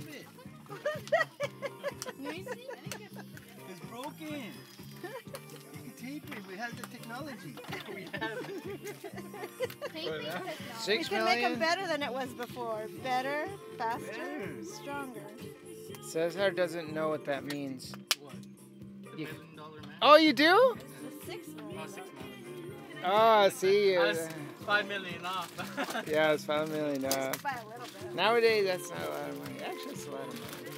tape it. It's broken. You can tape it. We have the technology. we have it. Six we can make them million? better than it was before. Better, faster, Better. stronger. Cesar doesn't know what that means. What? The You- million dollar man? Oh, you do? The six Oh, million. six million. Oh, Oh, see. I uh, was five million off. yeah, it's five million. Uh, By a little bit. nowadays, that's not a lot of money. Actually, it's a lot of money.